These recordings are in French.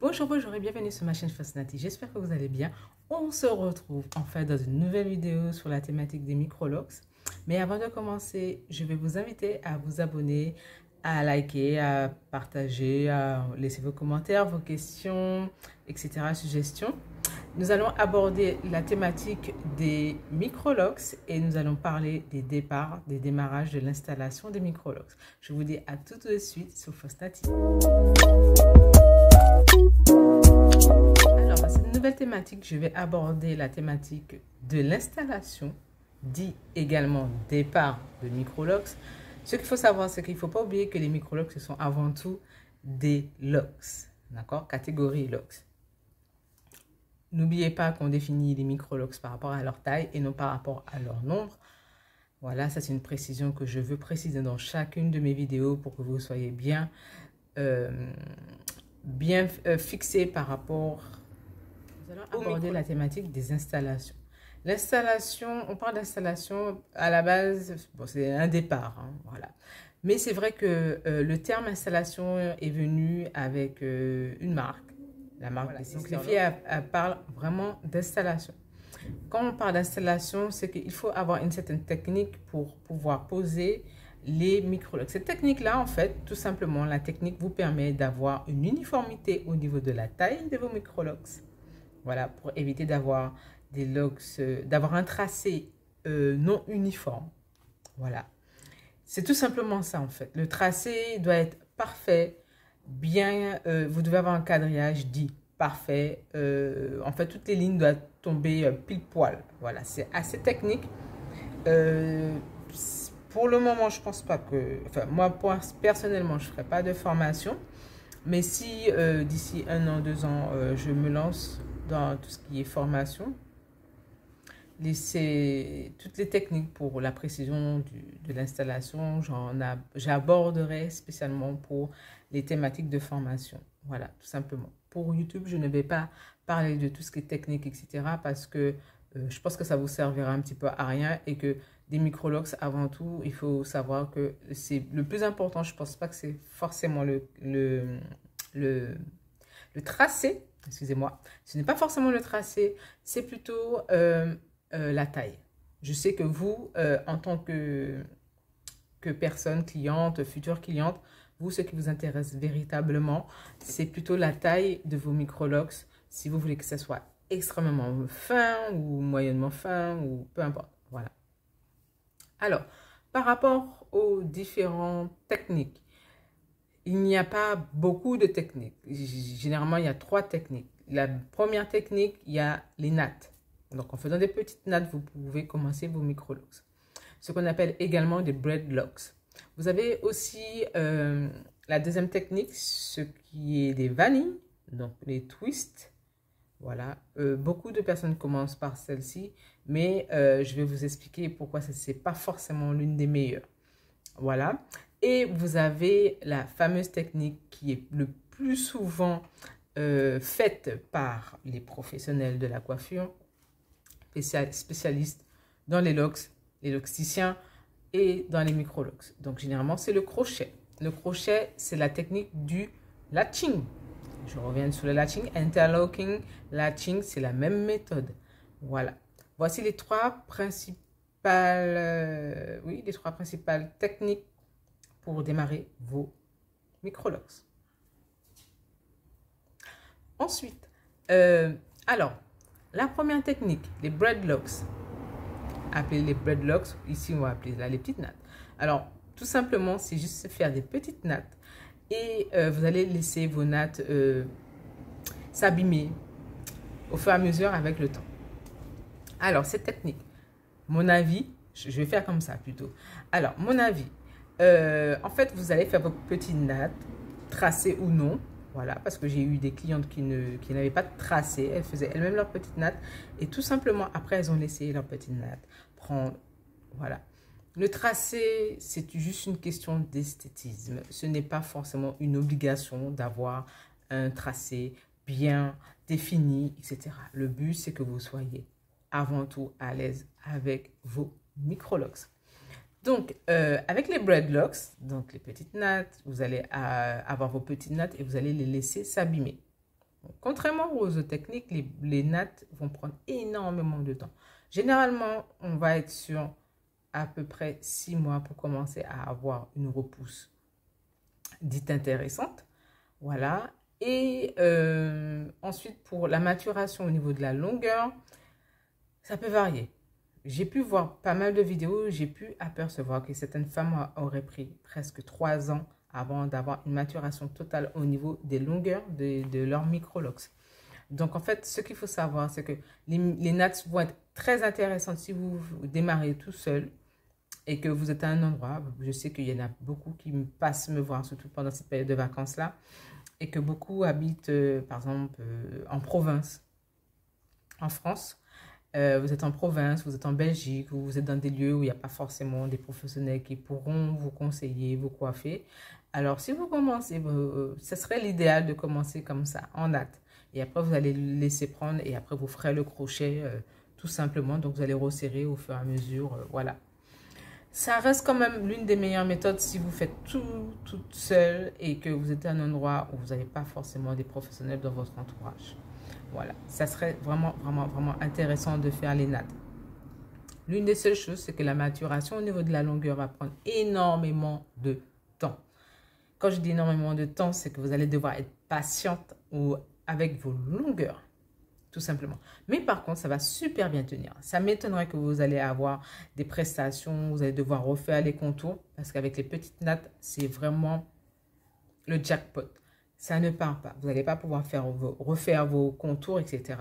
Bonjour, bonjour et bienvenue sur ma chaîne Fascinati. J'espère que vous allez bien. On se retrouve en fait dans une nouvelle vidéo sur la thématique des micrologs. Mais avant de commencer, je vais vous inviter à vous abonner, à liker, à partager, à laisser vos commentaires, vos questions, etc., suggestions. Nous allons aborder la thématique des micrologs et nous allons parler des départs, des démarrages de l'installation des micrologs. Je vous dis à tout de suite sur Fosnati. Alors, dans cette nouvelle thématique, je vais aborder la thématique de l'installation, dit également départ de micrologs. Ce qu'il faut savoir, c'est qu'il ne faut pas oublier que les micrologs, ce sont avant tout des logs, d'accord? Catégorie logs. N'oubliez pas qu'on définit les micrologs par rapport à leur taille et non par rapport à leur nombre. Voilà, ça c'est une précision que je veux préciser dans chacune de mes vidéos pour que vous soyez bien, euh, bien euh, fixé par rapport... Nous allons aborder la thématique des installations. L'installation, on parle d'installation à la base, bon, c'est un départ, hein, voilà. Mais c'est vrai que euh, le terme installation est venu avec une marque la marque voilà, Simplifie, elle, parle vraiment d'installation. Quand on parle d'installation, c'est qu'il faut avoir une certaine technique pour pouvoir poser les micrologs. Cette technique-là, en fait, tout simplement, la technique vous permet d'avoir une uniformité au niveau de la taille de vos micrologs. Voilà, pour éviter d'avoir des logs, euh, d'avoir un tracé euh, non uniforme. Voilà. C'est tout simplement ça, en fait. Le tracé doit être parfait, bien, euh, vous devez avoir un quadrillage dit parfait. En fait, toutes les lignes doivent tomber pile poil. Voilà, c'est assez technique. Pour le moment, je pense pas que... Enfin, moi, personnellement, je ne ferai pas de formation. Mais si d'ici un an, deux ans, je me lance dans tout ce qui est formation, laisser toutes les techniques pour la précision de l'installation, j'aborderai spécialement pour les thématiques de formation. Voilà, tout simplement. Pour YouTube, je ne vais pas parler de tout ce qui est technique, etc. parce que euh, je pense que ça vous servira un petit peu à rien et que des micrologs, avant tout, il faut savoir que c'est le plus important. Je pense pas que c'est forcément le, tracé. Excusez-moi. Ce n'est pas forcément le tracé, c'est plutôt euh, euh, la taille. Je sais que vous, en tant que, personne, cliente, future cliente, vous, ce qui vous intéresse véritablement, c'est plutôt la taille de vos micrologs. Si vous voulez que ça soit extrêmement fin ou moyennement fin ou peu importe. Voilà. Alors, par rapport aux différentes techniques, il n'y a pas beaucoup de techniques. Généralement, il y a trois techniques. La première technique, il y a les nattes. Donc, en faisant des petites nattes, vous pouvez commencer vos micrologs. Ce qu'on appelle également des breadlocks. Vous avez aussi euh, la deuxième technique, ce qui est des vanilles, donc les twists. Voilà, euh, beaucoup de personnes commencent par celle-ci, mais euh, je vais vous expliquer pourquoi ce n'est pas forcément l'une des meilleures. Voilà, et vous avez la fameuse technique qui est le plus souvent faite par les professionnels de la coiffure, spécialistes dans les locks, les loxiciens, et dans les micrologs. Donc, généralement, c'est le crochet. Le crochet, c'est la technique du latching. Je reviens sur le latching. Interlocking, latching, c'est la même méthode. Voilà. Voici les trois principales, euh, oui, les trois principales techniques pour démarrer vos micrologs. Ensuite, euh, alors, la première technique, les breadlocks appeler les breadlocks. Ici, on va appeler là les petites nattes. Alors, tout simplement, c'est juste faire des petites nattes. Et euh, vous allez laisser vos nattes euh, s'abîmer au fur et à mesure avec le temps. Alors, cette technique, mon avis, je vais faire comme ça plutôt. Alors, mon avis, euh, en fait, vous allez faire vos petites nattes, tracées ou non. Voilà, parce que j'ai eu des clientes qui n'avaient qui pas tracé, elles faisaient elles-mêmes leurs petites nattes et tout simplement après elles ont laissé leurs petites nattes prendre. Voilà. Le tracé, c'est juste une question d'esthétisme. Ce n'est pas forcément une obligation d'avoir un tracé bien défini, etc. Le but, c'est que vous soyez avant tout à l'aise avec vos micrologs. Donc, euh, avec les breadlocks, donc les petites nattes, vous allez euh, avoir vos petites nattes et vous allez les laisser s'abîmer. Contrairement aux autres techniques, les, les nattes vont prendre énormément de temps. Généralement, on va être sur à peu près six mois pour commencer à avoir une repousse dite intéressante. Voilà. Et euh, ensuite, pour la maturation au niveau de la longueur, ça peut varier. J'ai pu voir pas mal de vidéos, j'ai pu apercevoir que certaines femmes auraient pris presque trois ans avant d'avoir une maturation totale au niveau des longueurs de, de leur microlox. Donc, en fait, ce qu'il faut savoir, c'est que les, les nattes vont être très intéressantes si vous démarrez tout seul et que vous êtes à un endroit. Je sais qu'il y en a beaucoup qui passent me voir, surtout pendant cette période de vacances-là, et que beaucoup habitent, euh, par exemple, euh, en province, en France. Euh, vous êtes en province, vous êtes en Belgique, ou vous êtes dans des lieux où il n'y a pas forcément des professionnels qui pourront vous conseiller, vous coiffer. Alors, si vous commencez, ce serait l'idéal de commencer comme ça, en date. Et après, vous allez le laisser prendre et après, vous ferez le crochet tout simplement. Donc, vous allez resserrer au fur et à mesure. voilà. Ça reste quand même l'une des meilleures méthodes si vous faites tout toute seule et que vous êtes à un endroit où vous n'avez pas forcément des professionnels dans votre entourage. Voilà, ça serait vraiment, vraiment, vraiment intéressant de faire les nattes. L'une des seules choses, c'est que la maturation au niveau de la longueur va prendre énormément de temps. Quand je dis énormément de temps, c'est que vous allez devoir être patiente ou avec vos longueurs tout simplement. Mais par contre, ça va super bien tenir. Ça m'étonnerait que vous allez avoir des prestations, vous allez devoir refaire les contours, parce qu'avec les petites nattes, c'est vraiment le jackpot. Ça ne part pas. Vous n'allez pas pouvoir faire refaire vos contours, etc.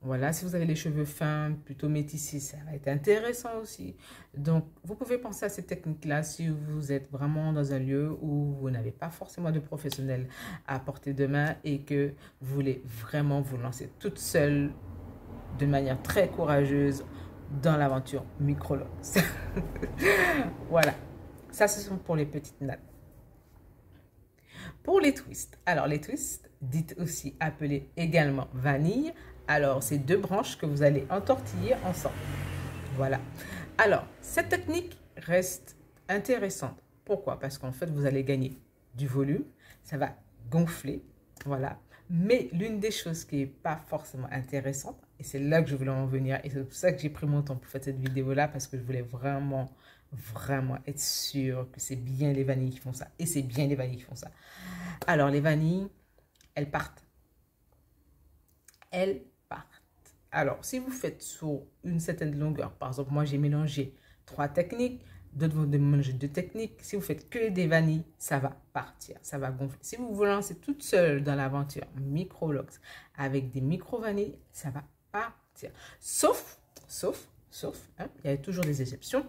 Voilà, si vous avez les cheveux fins, plutôt métissés, ça va être intéressant aussi. Donc, vous pouvez penser à cette technique-là si vous êtes vraiment dans un lieu où vous n'avez pas forcément de professionnel à porter de main et que vous voulez vraiment vous lancer toute seule de manière très courageuse dans l'aventure microlox. voilà, ça ce sont pour les petites nattes. Pour les twists, alors les twists, dites aussi appelés également vanille, alors, c'est deux branches que vous allez entortiller ensemble. Voilà. Alors, cette technique reste intéressante. Pourquoi? Parce qu'en fait, vous allez gagner du volume. Ça va gonfler. Voilà. Mais l'une des choses qui n'est pas forcément intéressante, et c'est là que je voulais en venir, et c'est pour ça que j'ai pris mon temps pour faire cette vidéo-là, parce que je voulais vraiment, vraiment être sûr que c'est bien les vanilles qui font ça. Et c'est bien les vanilles qui font ça. Alors, les vanilles, elles partent. Elles alors, si vous faites sur une certaine longueur, par exemple, moi j'ai mélangé trois techniques, d'autres vont mélanger deux techniques. Si vous faites que des vanilles, ça va partir, ça va gonfler. Si vous vous lancez toute seule dans l'aventure microlox avec des micro-vanilles, ça va partir. Sauf, sauf, sauf, hein, il y a toujours des exceptions,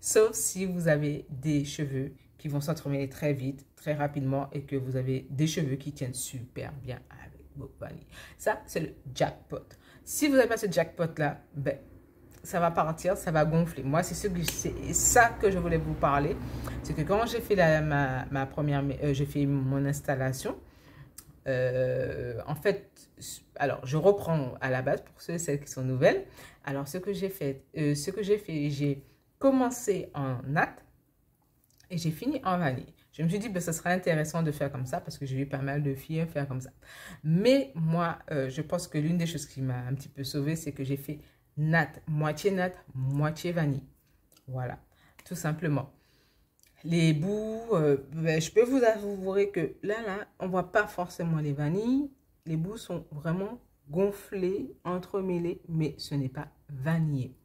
sauf si vous avez des cheveux qui vont s'entremêler très vite, très rapidement et que vous avez des cheveux qui tiennent super bien avec vos vanilles. Ça, c'est le jackpot. Si vous n'avez pas ce jackpot-là, ben, ça va partir, ça va gonfler. Moi, c'est ça que je voulais vous parler. C'est que quand j'ai fait ma, ma, euh, mon installation, euh, en fait, alors je reprends à la base pour ceux celles qui sont nouvelles. Alors, ce que j'ai fait, euh, ce j'ai j'ai commencé en natte et j'ai fini en vanille. Je me suis dit, ben, ce serait intéressant de faire comme ça parce que j'ai vu pas mal de filles faire comme ça. Mais moi, euh, je pense que l'une des choses qui m'a un petit peu sauvée, c'est que j'ai fait nat, moitié nat, moitié vanille. Voilà, tout simplement. Les bouts, euh, ben, je peux vous avouer que là, là, on voit pas forcément les vanilles. Les bouts sont vraiment gonflés, entremêlés, mais ce n'est pas vanillé.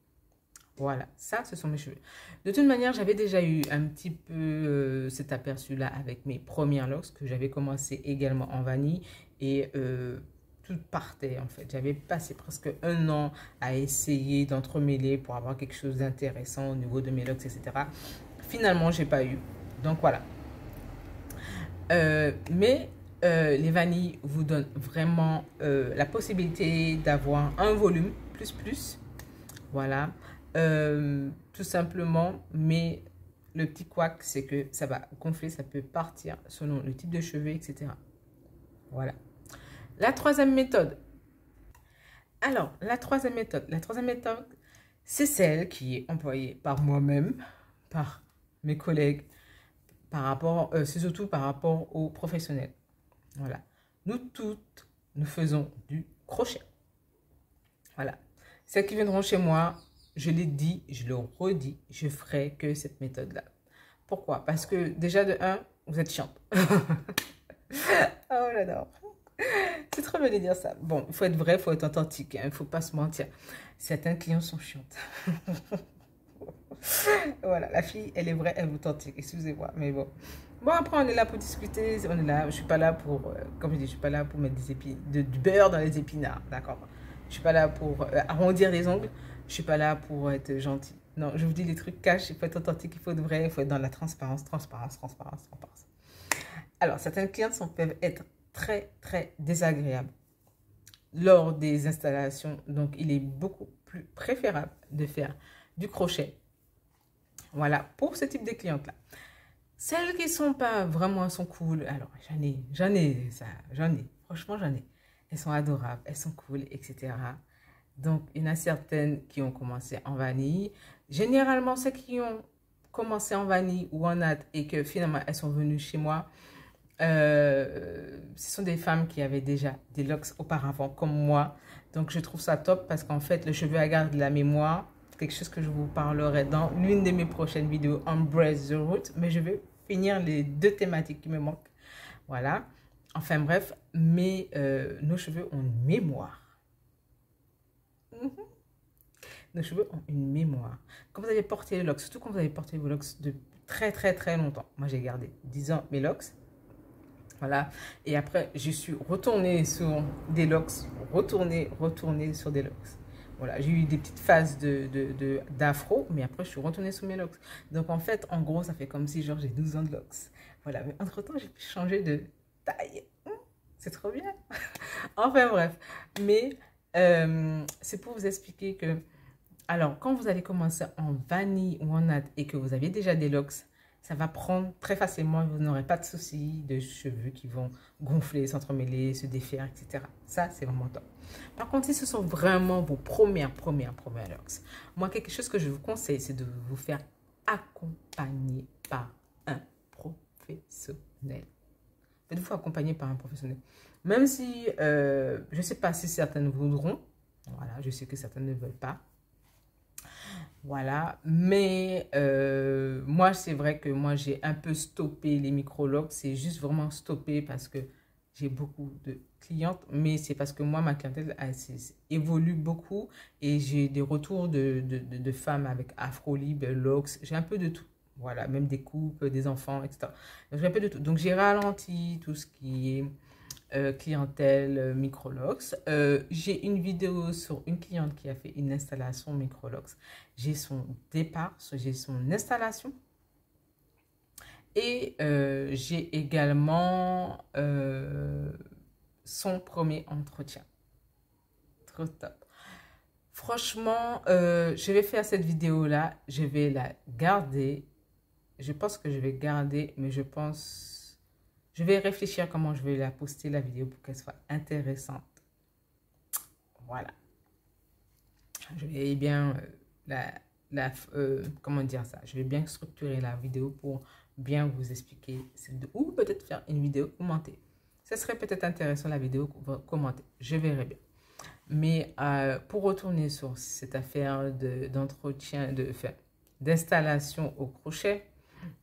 Voilà, ça, ce sont mes cheveux. De toute manière, j'avais déjà eu un petit peu euh, cet aperçu-là avec mes premières locks que j'avais commencé également en vanille et euh, tout partait en fait. J'avais passé presque un an à essayer d'entremêler pour avoir quelque chose d'intéressant au niveau de mes locks, etc. Finalement, j'ai pas eu. Donc voilà. Euh, mais les vanilles vous donnent vraiment la possibilité d'avoir un volume plus plus. Voilà. Euh, tout simplement, mais le petit couac, c'est que ça va gonfler, ça peut partir selon le type de cheveux, etc. Voilà. La troisième méthode. Alors, la troisième méthode. La troisième méthode, c'est celle qui est employée par moi-même, par mes collègues, par rapport, euh, c'est surtout par rapport aux professionnels. Voilà. Nous toutes, nous faisons du crochet. Voilà. Celles qui viendront chez moi, je l'ai dit, je le redis, je ferai que cette méthode-là. Pourquoi? Parce que déjà de 1, vous êtes chiante. oh, j'adore. C'est trop bien de dire ça. Bon, il faut être vrai, il faut être authentique. Hein, il ne faut pas se mentir. Certains clients sont chiantes. voilà, la fille, elle est vraie, elle est authentique. Excusez-moi, mais bon. Bon, après, on est là pour discuter. On est là. Je suis pas là pour, euh, comme je dis, je suis pas là pour mettre des de, du beurre dans les épinards. D'accord? Je suis pas là pour euh, arrondir les ongles. Je suis pas là pour être gentil. Non, je vous dis les trucs cash. Il faut être authentique, il faut être vrai, il faut être dans la transparence, transparence, transparence, transparence. Alors, certaines clientes peuvent être très, très désagréables lors des installations. Donc, il est beaucoup plus préférable de faire du crochet. Voilà, pour ce type de clientes-là. Celles qui sont pas vraiment, sont cool. Alors, j'en ai, j'en ai, ça, j'en ai. Franchement, j'en ai. Elles sont adorables, elles sont cool, etc. Donc, il y en a certaines qui ont commencé en vanille. Généralement, ceux qui ont commencé en vanille ou en natte et que finalement, elles sont venues chez moi, euh, ce sont des femmes qui avaient déjà des locks auparavant, comme moi. Donc, je trouve ça top parce qu'en fait, le cheveu à garde de la mémoire, quelque chose que je vous parlerai dans l'une de mes prochaines vidéos, Embrace the Root. Mais je vais finir les deux thématiques qui me manquent. Voilà. Enfin bref, mais euh, nos cheveux ont une mémoire. Mhm. Nos cheveux ont une mémoire. Quand vous avez porté les locks, surtout quand vous avez porté vos locks de très très très longtemps. Moi j'ai gardé 10 ans mes locks. Voilà. Et après, je suis retournée sur des locks, retournée, retournée sur des locks. Voilà, j'ai eu des petites phases de, d'afro, mais après, je suis retournée sur mes locks. Donc, en fait, en gros, ça fait comme si, genre, j'ai 12 ans de locks. Voilà, mais entre-temps, j'ai pu changer de taille. Hum, c'est trop bien. enfin, bref. Mais euh, c'est pour vous expliquer que, alors, quand vous allez commencer en vanille ou en natte et que vous aviez déjà des locks, ça va prendre très facilement, vous n'aurez pas de soucis de cheveux qui vont gonfler, s'entremêler, se défaire, etc. Ça, c'est vraiment top. Par contre, si ce sont vraiment vos premières, premières, premières locks, moi, quelque chose que je vous conseille, c'est de vous faire accompagner par un professionnel. Faites-vous accompagner par un professionnel. Même si, euh, je ne sais pas si certaines voudront, voilà, je sais que certaines ne veulent pas, voilà, mais euh, moi, c'est vrai que moi, j'ai un peu stoppé les micro-locks. C'est juste vraiment stoppé parce que j'ai beaucoup de clientes, mais c'est parce que moi, ma clientèle évolue beaucoup et j'ai des retours de, de, femmes avec afro-lib, locks, j'ai un peu de tout. Voilà, même des couples, des enfants, etc. J'ai un peu de tout. Donc, j'ai ralenti tout ce qui est euh, clientèle euh, Microlox. Euh, j'ai une vidéo sur une cliente qui a fait une installation Microlox. J'ai son départ, j'ai son installation. Et j'ai également son premier entretien. Trop top. Franchement, je vais faire cette vidéo-là. Je vais la garder. Je pense que je vais garder, mais je pense je vais réfléchir comment je vais la poster, la vidéo, pour qu'elle soit intéressante. Voilà. Je vais bien euh, la, la euh, comment dire ça? Je vais bien structurer la vidéo pour bien vous expliquer. Ou peut-être faire une vidéo commentée. Ce serait peut-être intéressant la vidéo commentée. Je verrai bien. Mais euh, pour retourner sur cette affaire d'entretien, de, d'installation au crochet,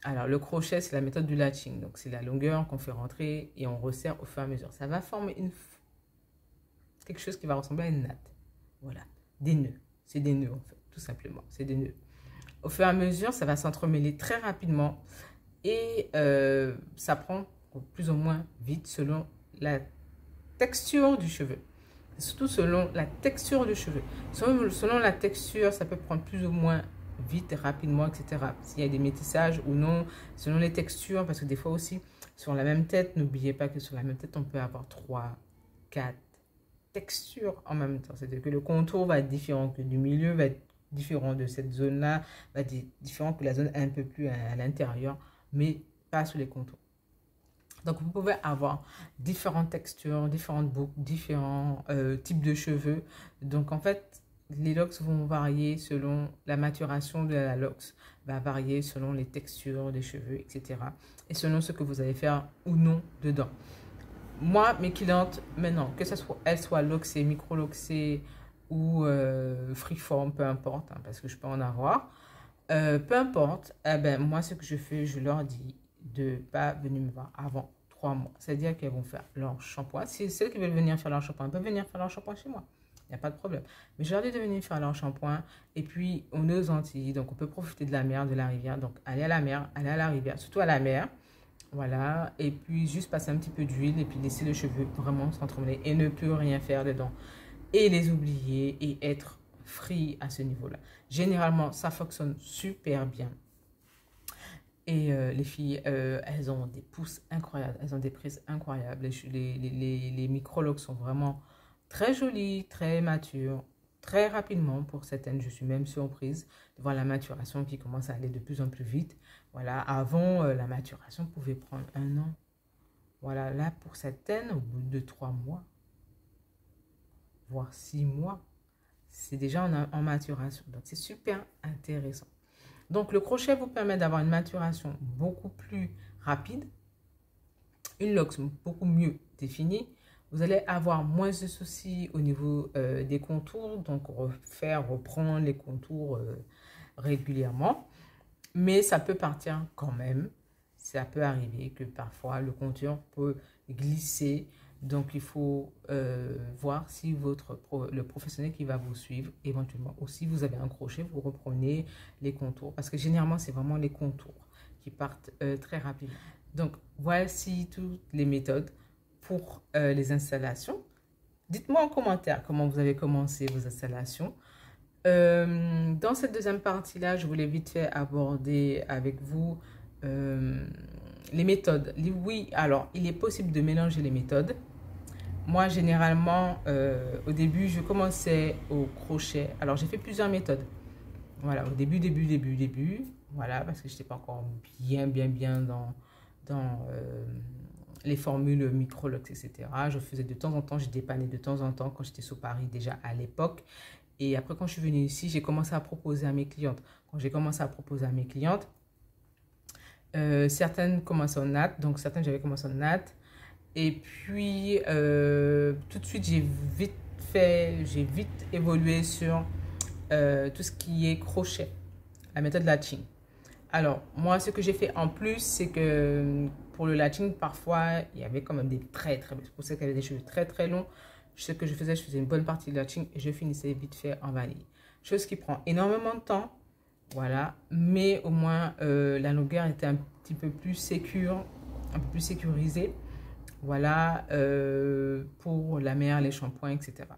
alors, le crochet, c'est la méthode du latching. Donc, c'est la longueur qu'on fait rentrer et on resserre au fur et à mesure. Ça va former une, quelque chose qui va ressembler à une natte. Voilà, des nœuds. C'est des nœuds, en fait, tout simplement. C'est des nœuds. Au fur et à mesure, ça va s'entremêler très rapidement et euh, ça prend plus ou moins vite selon la texture du cheveu. Surtout selon la texture du cheveu. selon la texture, ça peut prendre plus ou moins vite, rapidement, etc. S'il y a des métissages ou non, selon les textures, parce que des fois aussi, sur la même tête, n'oubliez pas que sur la même tête, on peut avoir trois, quatre textures en même temps. C'est-à-dire que le contour va être différent, que du milieu va être différent de cette zone-là, va être différent que la zone un peu plus à, l'intérieur, mais pas sur les contours. Donc, vous pouvez avoir différentes textures, différentes boucles, différents euh, types de cheveux. Donc, en fait, les locks vont varier selon la maturation de la locks, va varier selon les textures des cheveux, etc. Et selon ce que vous allez faire ou non dedans. moi, mes clientes, maintenant, que ce soit, elles soient loxées, micro-loxées ou euh, freeform, peu importe, hein, parce que je peux en avoir, euh, peu importe, eh ben, moi, ce que je fais, je leur dis de pas venir me voir avant trois mois. C'est-à-dire qu'elles vont faire leur shampoing. Si celles qui veulent venir faire leur shampoing, peuvent venir faire leur shampoing chez moi. Il n'y a pas de problème. Mais leur dis de venir faire leur shampoing. Et puis, on est aux Antilles, donc on peut profiter de la mer, de la rivière. Donc, aller à la mer, aller à la rivière, surtout à la mer. Voilà. Et puis, juste passer un petit peu d'huile et puis laisser le cheveu vraiment s'entremêler et ne plus rien faire dedans. Et les oublier et être free à ce niveau-là. Généralement, ça fonctionne super bien. Et euh, les filles, euh, elles ont des pouces incroyables, elles ont des prises incroyables. Les, les, les, les micrologues sont vraiment très jolies, très matures, très rapidement pour certaines. Je suis même surprise de voir la maturation qui commence à aller de plus en plus vite. Voilà, avant, euh, la maturation pouvait prendre un an. Voilà, là, pour certaines, au bout de trois mois, voire six mois, c'est déjà en, en maturation. Donc, c'est super intéressant. Donc, le crochet vous permet d'avoir une maturation beaucoup plus rapide, une lox beaucoup mieux définie. Vous allez avoir moins de soucis au niveau euh, des contours, donc refaire, reprendre les contours euh, régulièrement. Mais ça peut partir quand même. Ça peut arriver que parfois le contour peut glisser donc, il faut euh, voir si votre le professionnel qui va vous suivre, éventuellement, ou si vous avez un crochet, vous reprenez les contours. Parce que généralement, c'est vraiment les contours qui partent très rapidement. Donc, voici toutes les méthodes pour euh, les installations. Dites-moi en commentaire comment vous avez commencé vos installations. dans cette deuxième partie-là, je voulais vite fait aborder avec vous les méthodes. Oui, alors, il est possible de mélanger les méthodes. Moi, généralement, euh, au début, je commençais au crochet. Alors, j'ai fait plusieurs méthodes. Voilà, au début, début, début, début. Voilà, parce que je n'étais pas encore bien, bien, bien dans, dans euh, les formules microlox, etc. Je faisais de temps en temps, je dépannais de temps en temps quand j'étais sur Paris déjà à l'époque. Et après, quand je suis venue ici, j'ai commencé à proposer à mes clientes. Quand j'ai commencé à proposer à mes clientes, euh, certaines commençaient en nat, donc certaines j'avais commencé en nat. Et puis, euh, tout de suite, j'ai vite fait, j'ai vite évolué sur euh, tout ce qui est crochet, la méthode latching. Alors, moi, ce que j'ai fait en plus, c'est que pour le latching, parfois, il y avait quand même des très, très, pour ceux qui avaient des cheveux très, très longs, ce que je faisais, je faisais une bonne partie de latching et je finissais vite fait en vanille. Chose qui prend énormément de temps, voilà. Mais au moins, euh, la longueur était un petit peu plus sécure, un peu plus sécurisée. Voilà, euh, pour la mer, les shampoings, etc.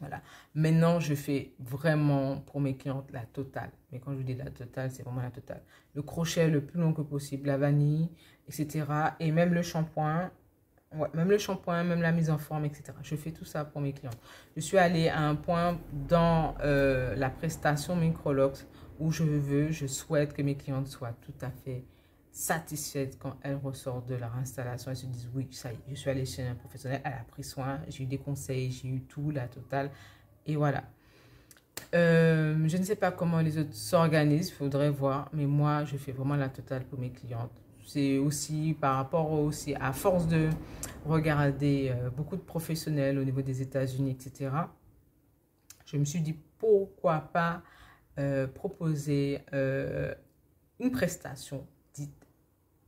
Voilà. Maintenant, je fais vraiment pour mes clientes la totale. Mais quand je dis la totale, c'est vraiment la totale. Le crochet le plus long que possible, la vanille, etc. Et même le shampoing, même le shampoing, même la mise en forme, etc. Je fais tout ça pour mes clientes. Je suis allée à un point dans euh, la prestation Microlox où je veux, je souhaite que mes clientes soient tout à fait satisfaites quand elles ressortent de leur installation. Elles se disent, oui, ça y est, je suis allée chez un professionnel, elle a pris soin, j'ai eu des conseils, j'ai eu tout, la totale. Et voilà. Euh, je ne sais pas comment les autres s'organisent, il faudrait voir. Mais moi, je fais vraiment la totale pour mes clientes. C'est aussi par rapport aussi à force de regarder euh, beaucoup de professionnels au niveau des États-Unis, etc. Je me suis dit, pourquoi pas euh, proposer euh, une prestation dite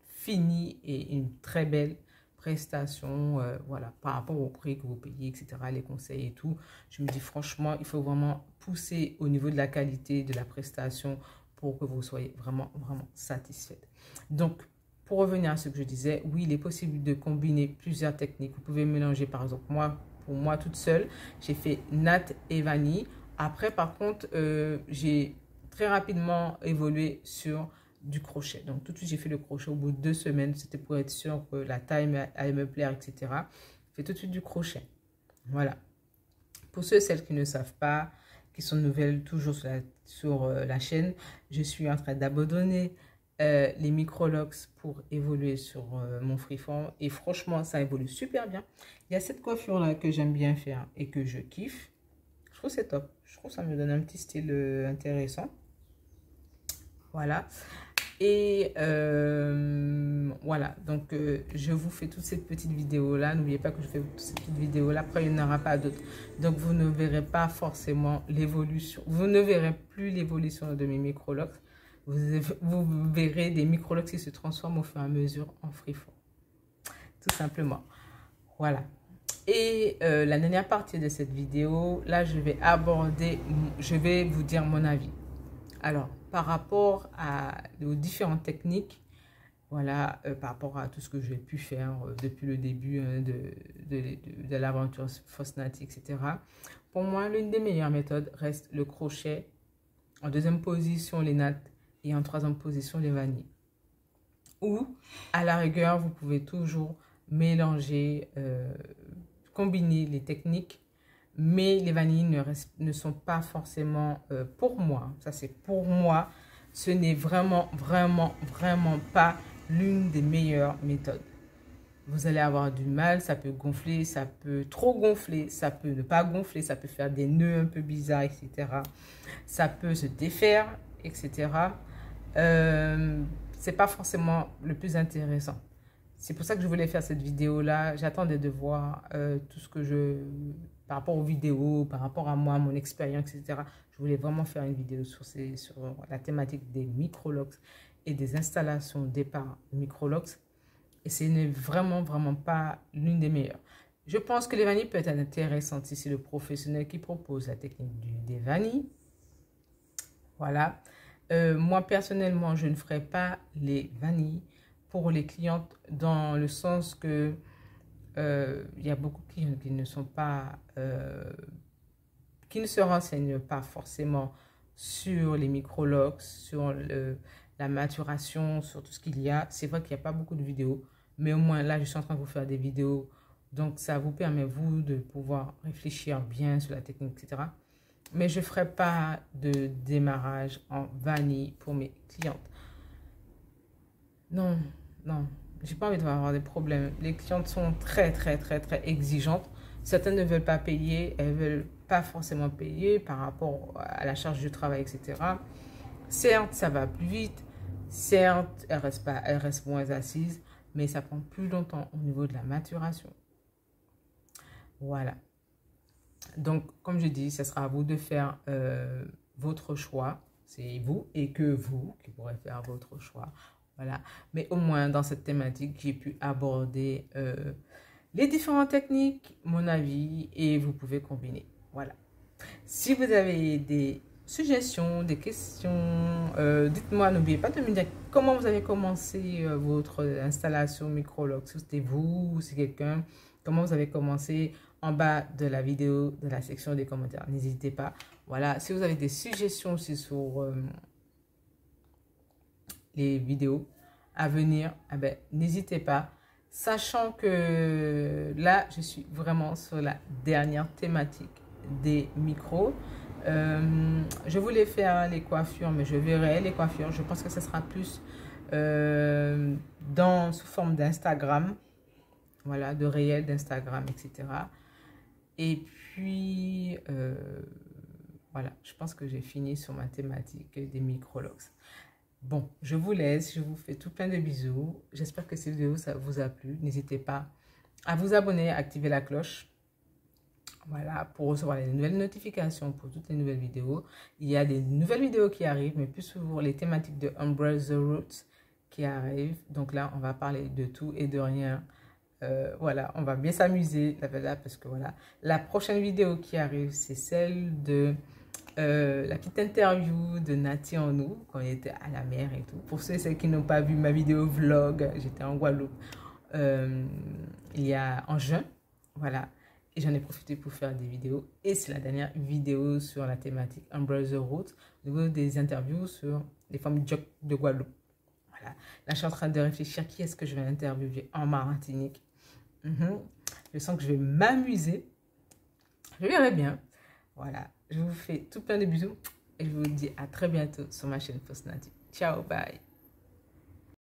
finie et une très belle prestation, voilà, par rapport au prix que vous payez, etc., les conseils et tout. Je me dis franchement, il faut vraiment pousser au niveau de la qualité de la prestation pour que vous soyez vraiment, vraiment satisfaite. Donc, pour revenir à ce que je disais, oui, il est possible de combiner plusieurs techniques. Vous pouvez mélanger, par exemple, moi, pour moi toute seule, j'ai fait nat et vanille. Après, par contre, euh, j'ai très rapidement évolué sur du crochet. Donc, tout de suite, j'ai fait le crochet au bout de deux semaines. C'était pour être sûr que la taille allait me plaire, etc. J'ai fait tout de suite du crochet. Voilà. Pour ceux et celles qui ne savent pas, qui sont nouvelles toujours sur la, euh, la chaîne, je suis en train d'abandonner euh, les microlox pour évoluer sur mon freeform. Et franchement, ça évolue super bien. Il y a cette coiffure-là que j'aime bien faire et que je kiffe. Je trouve c'est top. Je trouve ça me donne un petit style euh, intéressant. Voilà. Et euh, voilà, donc euh, je vous fais toutes ces petites vidéos-là. N'oubliez pas que je fais toutes ces petites vidéos-là. Après, il n'y en aura pas d'autres. Donc, vous ne verrez pas forcément l'évolution. Vous ne verrez plus l'évolution de mes microlox. Vous, verrez des microlox qui se transforment au fur et à mesure en freeform. Tout simplement. Voilà. Et euh, la dernière partie de cette vidéo, là, je vais aborder, je vais vous dire mon avis. Alors, par rapport à, aux différentes techniques, voilà, euh, par rapport à tout ce que j'ai pu faire euh, depuis le début hein, de, de, de, l'aventure Fosnati, etc. Pour moi, l'une des meilleures méthodes reste le crochet. En deuxième position, les nattes. Et en troisième position, les vanilles. Ou, à la rigueur, vous pouvez toujours mélanger, euh, combiner les techniques mais les vanilles ne, sont pas forcément euh, pour moi. Ça, c'est pour moi. Ce n'est vraiment, vraiment, vraiment pas l'une des meilleures méthodes. Vous allez avoir du mal, ça peut gonfler, ça peut trop gonfler, ça peut ne pas gonfler, ça peut faire des nœuds un peu bizarres, etc. Ça peut se défaire, etc. Euh, c'est pas forcément le plus intéressant. C'est pour ça que je voulais faire cette vidéo-là. J'attendais de voir euh, tout ce que je par rapport aux vidéos, par rapport à moi, mon expérience, etc. Je voulais vraiment faire une vidéo sur, la thématique des micrologs et des installations départ micrologs. Et ce n'est vraiment, vraiment pas l'une des meilleures. Je pense que les vanilles peuvent être intéressantes c'est le professionnel qui propose la technique du, des vanilles. Voilà. Euh, moi, personnellement, je ne ferai pas les vanilles pour les clientes dans le sens que euh, il y a beaucoup qui, qui ne sont pas, euh, qui ne se renseignent pas forcément sur les micrologs, sur la maturation, sur tout ce qu'il y a. C'est vrai qu'il n'y a pas beaucoup de vidéos, mais au moins là, je suis en train de vous faire des vidéos. Donc, ça vous permet, vous, de pouvoir réfléchir bien sur la technique, etc. Mais je ne ferai pas de démarrage en vanille pour mes clientes. Non, non, j'ai pas envie d'avoir des problèmes. Les clientes sont très, très, très, très exigeantes. Certaines ne veulent pas payer, elles veulent pas forcément payer par rapport à la charge du travail, etc. Certes, ça va plus vite. Certes, elles restent, pas, elles restent moins assises, mais ça prend plus longtemps au niveau de la maturation. Voilà. Donc, comme je dis, ce sera à vous de faire euh, votre choix. C'est vous et que vous qui pourrez faire votre choix voilà. Mais au moins, dans cette thématique, j'ai pu aborder euh, les différentes techniques, mon avis, et vous pouvez combiner. Voilà. Si vous avez des suggestions, des questions, euh, dites-moi, n'oubliez pas de me dire comment vous avez commencé votre installation Microlog. Si c'était vous ou c'est quelqu'un, comment vous avez commencé? En bas de la vidéo, de la section des commentaires. N'hésitez pas. Voilà, si vous avez des suggestions sur les vidéos à venir, eh ben, n'hésitez pas. Sachant que là, je suis vraiment sur la dernière thématique des micros. Euh, je voulais faire les coiffures, mais je verrai les coiffures. Je pense que ce sera plus euh, dans, sous forme d'Instagram. Voilà, de réel d'Instagram, etc. Et puis, euh, voilà, je pense que j'ai fini sur ma thématique des micrologs. Bon, je vous laisse, je vous fais tout plein de bisous. J'espère que cette vidéo ça vous a plu. N'hésitez pas à vous abonner, activer la cloche. Voilà, pour recevoir les nouvelles notifications pour toutes les nouvelles vidéos. Il y a des nouvelles vidéos qui arrivent, mais plus souvent les thématiques de Umbrella the Roots qui arrivent. Donc là, on va parler de tout et de rien. Euh, voilà, on va bien s'amuser parce que voilà, la prochaine vidéo qui arrive, c'est celle de euh, la petite interview de Nati en nous, quand on était à la mer et tout. Pour ceux et celles qui n'ont pas vu ma vidéo vlog, j'étais en Guadeloupe euh, il y a en juin. Voilà. Et j'en ai profité pour faire des vidéos. Et c'est la dernière vidéo sur la thématique Umbrella Route. Des interviews sur les femmes de Guadeloupe. Voilà. Là, je suis en train de réfléchir qui est-ce que je vais interviewer en Martinique? Mhm. Je sens que je vais m'amuser. Je verrai bien. Voilà. Je vous fais tout plein de bisous et je vous dis à très bientôt sur ma chaîne Post Ciao, bye